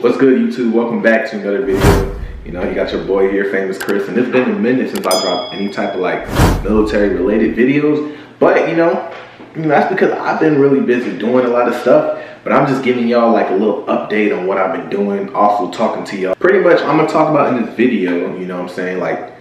What's good, YouTube? Welcome back to another video. You know, you got your boy here, Famous Chris, and it's been a minute since I dropped any type of like military-related videos. But you know, that's because I've been really busy doing a lot of stuff. But I'm just giving y'all like a little update on what I've been doing. Also talking to y'all. Pretty much, I'm gonna talk about in this video. You know, what I'm saying like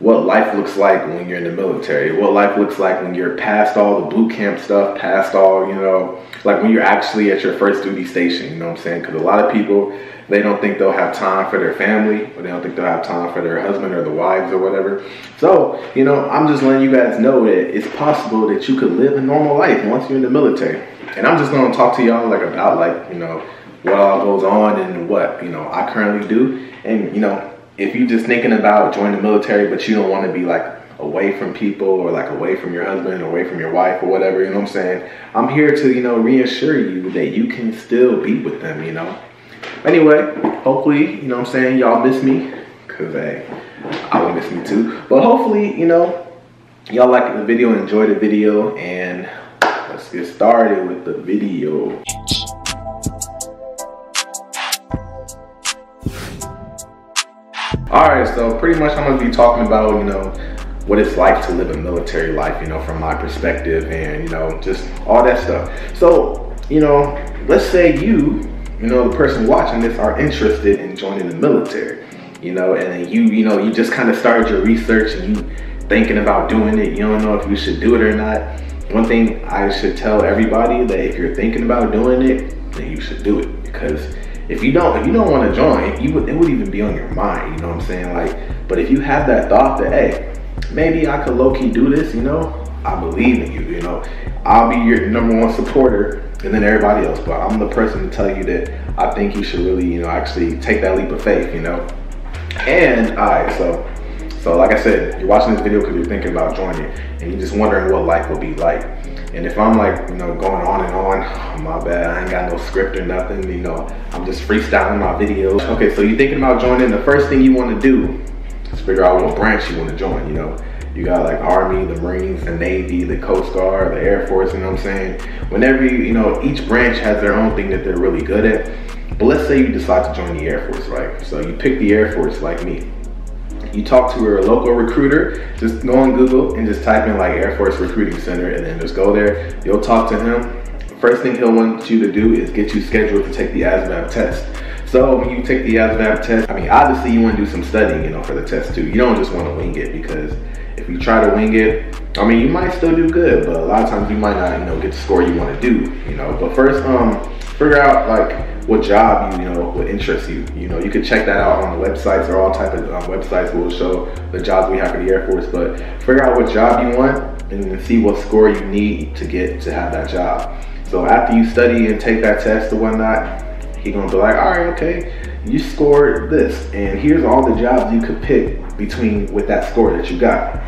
what life looks like when you're in the military, what life looks like when you're past all the boot camp stuff, past all, you know, like when you're actually at your first duty station, you know what I'm saying? Because a lot of people, they don't think they'll have time for their family, or they don't think they'll have time for their husband or the wives or whatever. So, you know, I'm just letting you guys know that it's possible that you could live a normal life once you're in the military. And I'm just gonna talk to y'all like about like, you know, what all goes on and what, you know, I currently do. And, you know, if you're just thinking about joining the military, but you don't want to be like away from people or like away from your husband, away from your wife or whatever, you know what I'm saying? I'm here to, you know, reassure you that you can still be with them, you know? Anyway, hopefully, you know what I'm saying, y'all miss me, because, hey, I will miss me too. But hopefully, you know, y'all like the video, enjoy the video, and let's get started with the video. All right, so pretty much I'm gonna be talking about, you know, what it's like to live a military life, you know, from my perspective and, you know, just all that stuff. So, you know, let's say you, you know, the person watching this are interested in joining the military, you know, and you, you know, you just kind of started your research and you thinking about doing it. You don't know if you should do it or not. One thing I should tell everybody that if you're thinking about doing it, then you should do it because if you don't if you don't want to join, you would it would even be on your mind, you know what I'm saying? Like, but if you have that thought that hey, maybe I could low-key do this, you know, I believe in you, you know. I'll be your number one supporter and then everybody else. But I'm the person to tell you that I think you should really, you know, actually take that leap of faith, you know. And all right, so so like I said, you're watching this video because you're thinking about joining and you're just wondering what life will be like. And if I'm like, you know, going on and on, my bad, I ain't got no script or nothing, you know, I'm just freestyling my videos. Okay, so you're thinking about joining, the first thing you want to do is figure out what branch you want to join, you know. You got like Army, the Marines, the Navy, the Coast Guard, the Air Force, you know what I'm saying? Whenever you, you know, each branch has their own thing that they're really good at. But let's say you decide to join the Air Force, right? So you pick the Air Force like me you talk to a local recruiter, just go on Google and just type in like Air Force Recruiting Center and then just go there. You'll talk to him. First thing he'll want you to do is get you scheduled to take the ASVAB test. So when you take the ASVAB test, I mean, obviously you want to do some studying, you know, for the test too. You don't just want to wing it because if you try to wing it, I mean, you might still do good, but a lot of times you might not, you know, get the score you want to do, you know. But first, um, figure out like what job you, know would interest you. You know, you can check that out on the websites or all type of um, websites will show the jobs we have for the Air Force. But figure out what job you want and then see what score you need to get to have that job. So after you study and take that test or whatnot, he gonna be like, all right, okay, you scored this, and here's all the jobs you could pick between with that score that you got.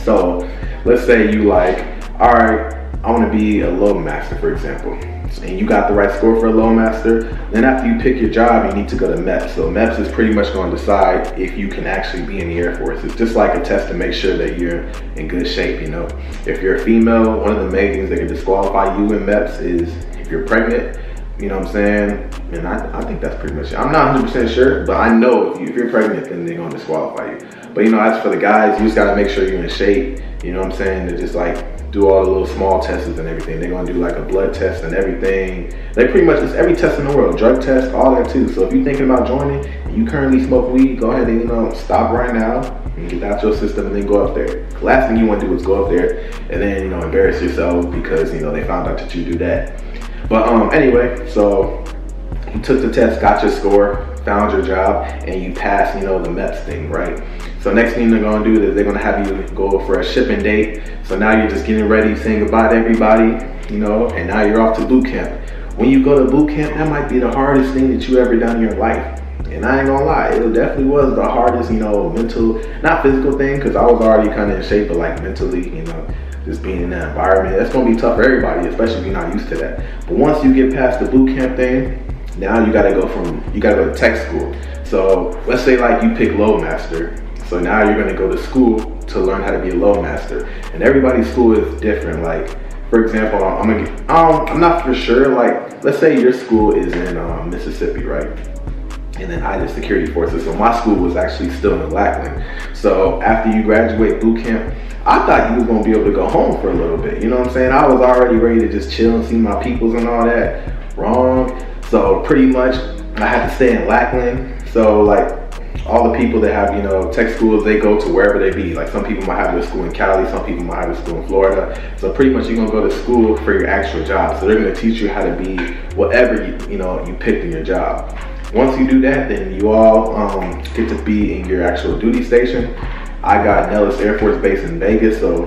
So let's say you like, all right, I want to be a load master, for example and you got the right score for a loadmaster, then after you pick your job, you need to go to MEPS. So MEPS is pretty much going to decide if you can actually be in the Air Force. It's just like a test to make sure that you're in good shape, you know. If you're a female, one of the main things that can disqualify you in MEPS is if you're pregnant, you know what I'm saying? And I, I think that's pretty much it. I'm not 100% sure, but I know if, you, if you're pregnant, then they're going to disqualify you. But you know, as for the guys, you just got to make sure you're in shape. You know what I'm saying? To just like do all the little small tests and everything. They're gonna do like a blood test and everything. They pretty much it's every test in the world, drug test, all that too. So if you're thinking about joining and you currently smoke weed, go ahead and you know stop right now and get out your system and then go up there. Last thing you want to do is go up there and then you know embarrass yourself because you know they found out that you do that. But um anyway, so you took the test, got your score, found your job, and you passed, you know, the MEPS thing, right? So next thing they're gonna do is they're gonna have you go for a shipping date. So now you're just getting ready, saying goodbye to everybody, you know, and now you're off to boot camp. When you go to boot camp, that might be the hardest thing that you ever done in your life. And I ain't gonna lie, it definitely was the hardest, you know, mental, not physical thing, because I was already kind of in shape, but like mentally, you know, just being in that environment. That's gonna be tough for everybody, especially if you're not used to that. But once you get past the boot camp thing, now you gotta go from, you gotta go to tech school. So let's say like you pick Loadmaster. So now you're gonna go to school to learn how to be a loadmaster. And everybody's school is different. Like for example, I'm gonna um, I'm not for sure. Like, let's say your school is in um, Mississippi, right? And then I did security forces. So my school was actually still in Lackland. So after you graduate boot camp, I thought you was gonna be able to go home for a little bit. You know what I'm saying? I was already ready to just chill and see my peoples and all that. Wrong. So pretty much I had to stay in Lackland. So like all the people that have, you know, tech schools, they go to wherever they be. Like some people might have their school in Cali, some people might have a school in Florida. So pretty much you're gonna go to school for your actual job. So they're gonna teach you how to be whatever you, you know, you picked in your job. Once you do that, then you all um, get to be in your actual duty station. I got Nellis Air Force Base in Vegas, so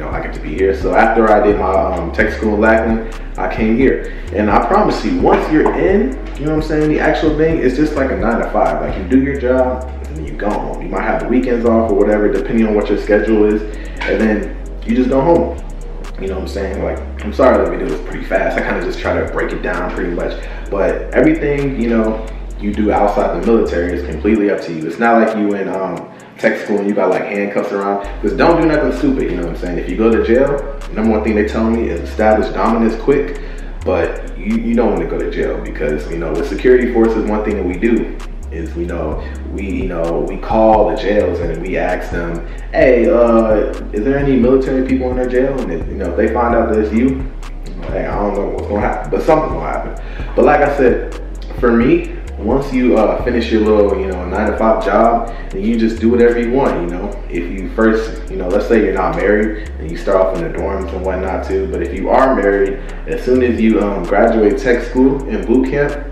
know I get to be here. So after I did my um, tech school in Lackland, I came here, and I promise you, once you're in, you know what I'm saying, the actual thing is just like a nine to five. Like you do your job, and then you go home. You might have the weekends off or whatever, depending on what your schedule is, and then you just go home. You know what I'm saying? Like, I'm sorry the video was pretty fast. I kind of just try to break it down pretty much. But everything, you know, you do outside the military is completely up to you. It's not like you in um, tech school and you got like handcuffs around. Because don't do nothing stupid, you know what I'm saying? If you go to jail, number one thing they tell me is establish dominance quick. But you, you don't want to go to jail because, you know, with security forces, one thing that we do is we know we you know we call the jails and we ask them hey uh is there any military people in their jail and if, you know if they find out that it's you hey i don't know what's gonna happen but something gonna happen but like i said for me once you uh, finish your little, you know, nine to five job, then you just do whatever you want, you know. If you first, you know, let's say you're not married and you start off in the dorms and whatnot too, but if you are married, as soon as you um, graduate tech school and boot camp,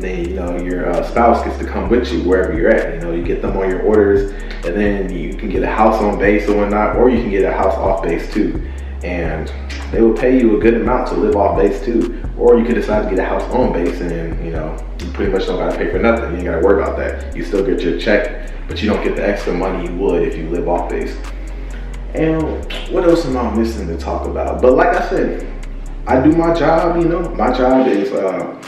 then you know your uh, spouse gets to come with you wherever you're at. You know, you get them on your orders, and then you can get a house on base or whatnot, or you can get a house off base too. And they will pay you a good amount to live off base too. Or you could decide to get a house on base, and you know, you pretty much don't gotta pay for nothing. You ain't gotta worry about that. You still get your check, but you don't get the extra money you would if you live off base. And what else am I missing to talk about? But like I said, I do my job. You know, my job is. Uh,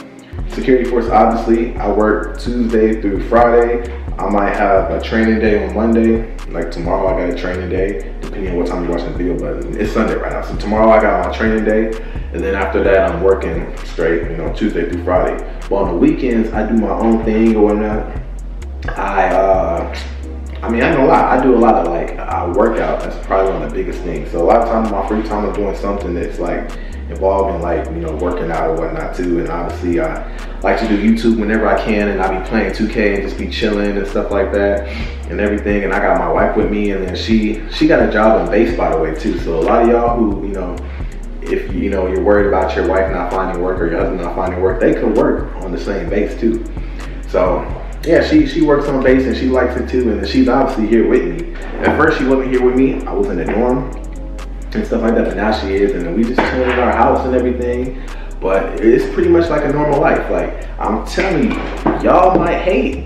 Security Force, obviously, I work Tuesday through Friday. I might have a training day on Monday. Like tomorrow, I got a training day, depending on what time you're watching the video, but it's Sunday right now. So tomorrow, I got my training day. And then after that, I'm working straight, you know, Tuesday through Friday. But on the weekends, I do my own thing or whatnot. I, uh, I mean, I know a lot. I do a lot of like, uh, I work out. That's probably one of the biggest things. So a lot of times, my free time, I'm doing something that's like, involved in like you know working out or whatnot too and obviously I like to do YouTube whenever I can and I be playing 2K and just be chilling and stuff like that and everything and I got my wife with me and then she she got a job in base by the way too so a lot of y'all who you know if you know you're worried about your wife not finding work or your husband not finding work they could work on the same base too so yeah she she works on base and she likes it too and she's obviously here with me at first she wasn't here with me I was in the dorm and stuff like that. But now she is, and we just chilling in our house and everything. But it's pretty much like a normal life. Like I'm telling you, y'all might hate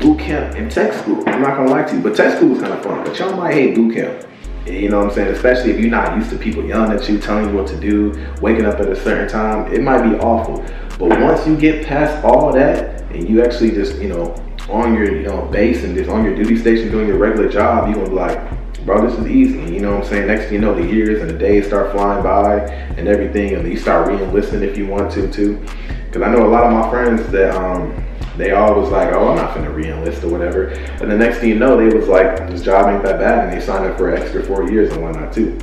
boot camp and tech school. I'm not gonna lie to you, but tech school was kind of fun. But y'all might hate boot camp. You know what I'm saying? Especially if you're not used to people yelling at you, telling you what to do, waking up at a certain time. It might be awful. But once you get past all that and you actually just, you know, on your, you know, base and just on your duty station doing your regular job, you're gonna be like, bro, this is easy. You know what I'm saying? Next thing you know, the years and the days start flying by and everything, and you start re-enlisting if you want to too. Because I know a lot of my friends that um, they always like, oh, I'm not gonna re-enlist or whatever. And the next thing you know, they was like, this job ain't that bad, and they signed up for an extra four years and whatnot too.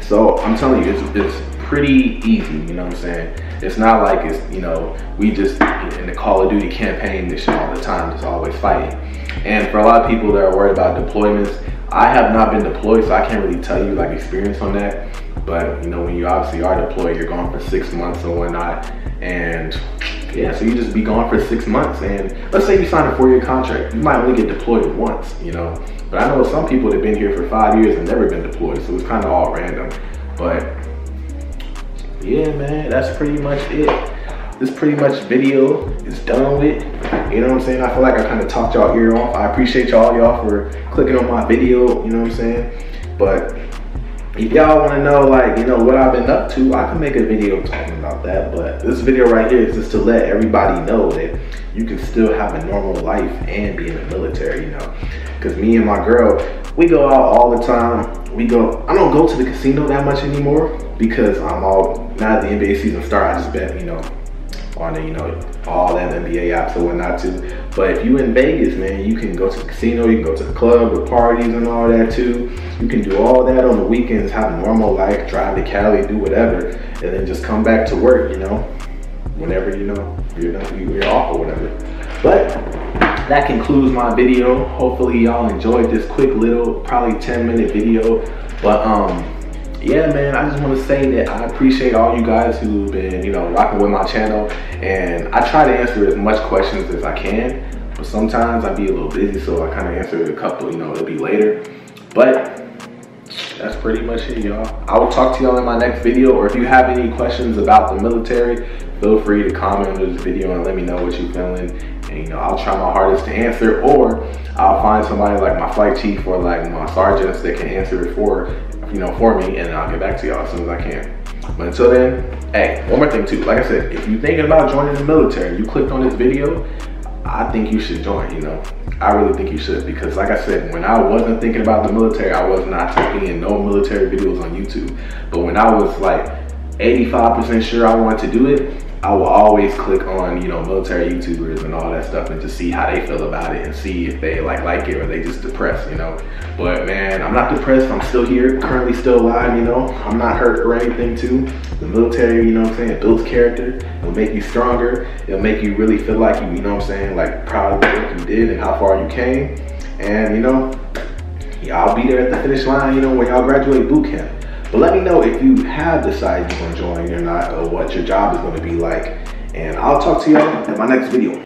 So I'm telling you, it's, it's pretty easy. You know what I'm saying? It's not like it's you know we just in the Call of Duty campaign mission all the time, just always fighting. And for a lot of people that are worried about deployments, I have not been deployed, so I can't really tell you like experience on that. But you know, when you obviously are deployed, you're gone for six months and whatnot. And yeah, so you just be gone for six months. And let's say you sign a four-year contract, you might only get deployed once, you know. But I know some people that have been here for five years and never been deployed, so it's kind of all random. But yeah, man, that's pretty much it. This pretty much video is done with. You know what I'm saying? I feel like I kind of talked y'all ear off. I appreciate y'all y'all for clicking on my video, you know what I'm saying? But if y'all want to know like you know what I've been up to, I can make a video talking about that. But this video right here is just to let everybody know that you can still have a normal life and be in the military. You know, because me and my girl, we go out all the time. We go. I don't go to the casino that much anymore because I'm all now the NBA season start. I just bet you know on you know, all that NBA apps and whatnot too. But if you in Vegas, man, you can go to the casino, you can go to the club, the parties and all that too. You can do all that on the weekends, have a normal life, drive to Cali, do whatever, and then just come back to work, you know, whenever, you know, you're, done, you're off or whatever. But that concludes my video. Hopefully y'all enjoyed this quick little, probably 10 minute video. But um, yeah, man, I just want to say that I appreciate all you guys who've been, you know, rocking with my channel. And I try to answer as much questions as I can. But sometimes I be a little busy, so I kind of answer a couple, you know, it'll be later. But that's pretty much it, y'all. I will talk to y'all in my next video. Or if you have any questions about the military, feel free to comment under this video and let me know what you're feeling. And, you know, I'll try my hardest to answer. Or I'll find somebody like my flight chief or like my sergeants that can answer it for you know, for me, and I'll get back to y'all as soon as I can. But until then, hey, one more thing too. Like I said, if you're thinking about joining the military, you clicked on this video, I think you should join, you know. I really think you should because like I said, when I wasn't thinking about the military, I was not taking in no military videos on YouTube. But when I was like 85% sure I want to do it, I will always click on, you know, military YouTubers and all that stuff and just see how they feel about it and see if they like like it or they just depressed, you know. But man, I'm not depressed. I'm still here, currently still alive, you know. I'm not hurt or anything too. The military, you know what I'm saying, it builds character. It'll make you stronger. It'll make you really feel like you, you know what I'm saying, like proud of work you did and how far you came. And you know, y'all be there at the finish line, you know, when y'all graduate boot camp. But let me know if you have decided you're gonna join or not, or what your job is gonna be like. And I'll talk to y'all in my next video.